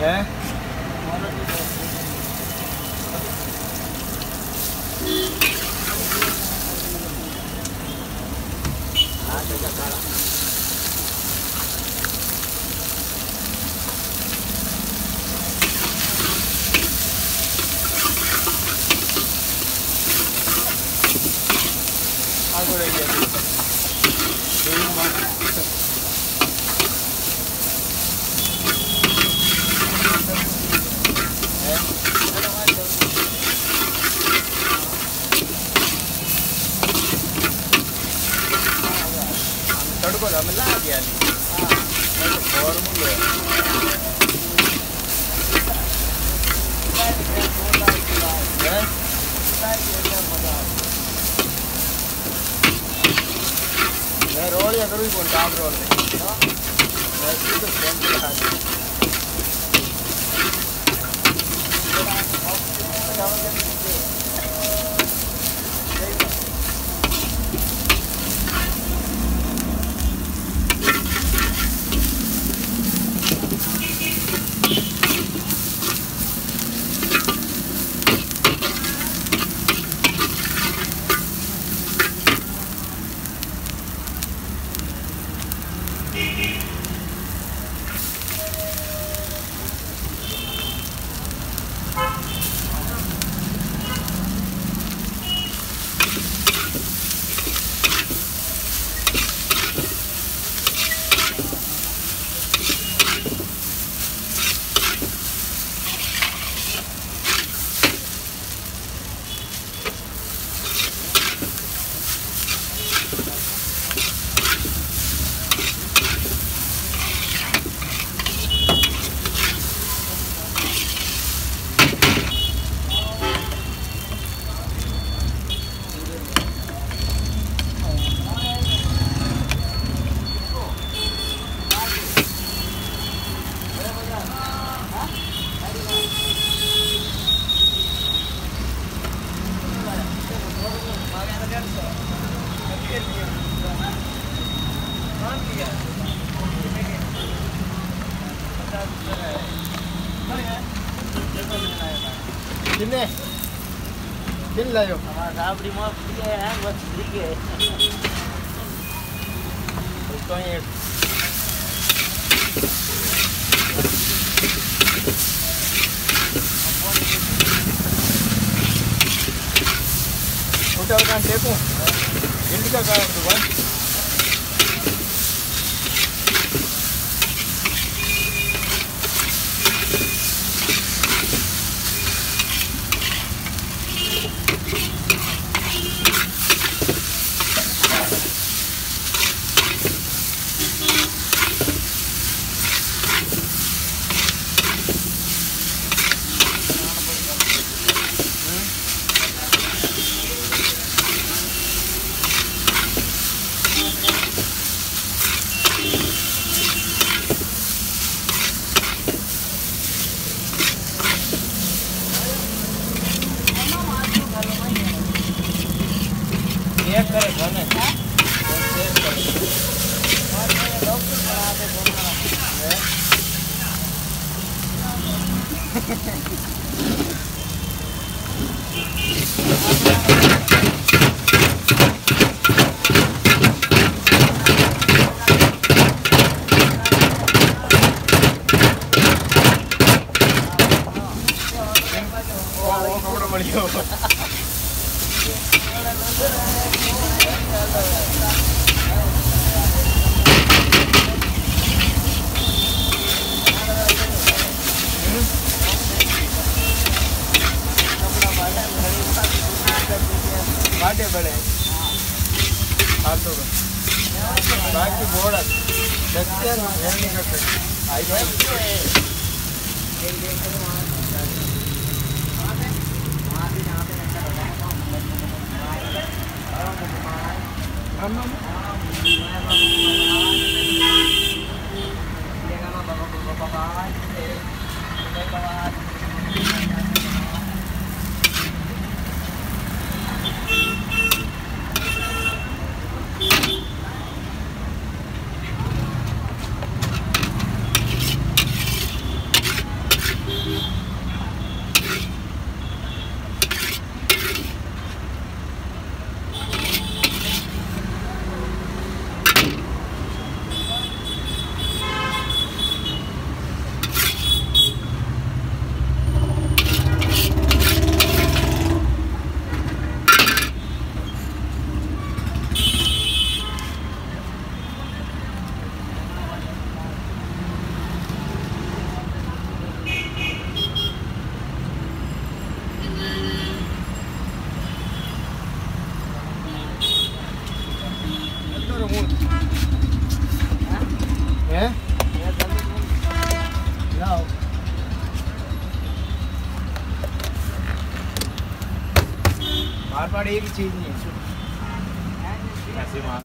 ねあこれ入れる。Eccola, me la viene. Ah, me lo formulo. मैं role या करूँ बोलता आप रोल में मैं तो फ्रेंड के साथ हूँ कितने किन लायो साहब रिमोट लिए हैं बस ठीक है उसको ये छोटा टेकू इंडिका का दुकान चेक करे खाने Oh, I'm going to बाटे बड़े हाथों में बाकी बोड़ा देखते हैं ध्यान नहीं करते आई जाए वहाँ पे वहाँ पे जहाँ पे Bye-bye. No. बार बार एक ही चीज़ नहीं है ऐसे मार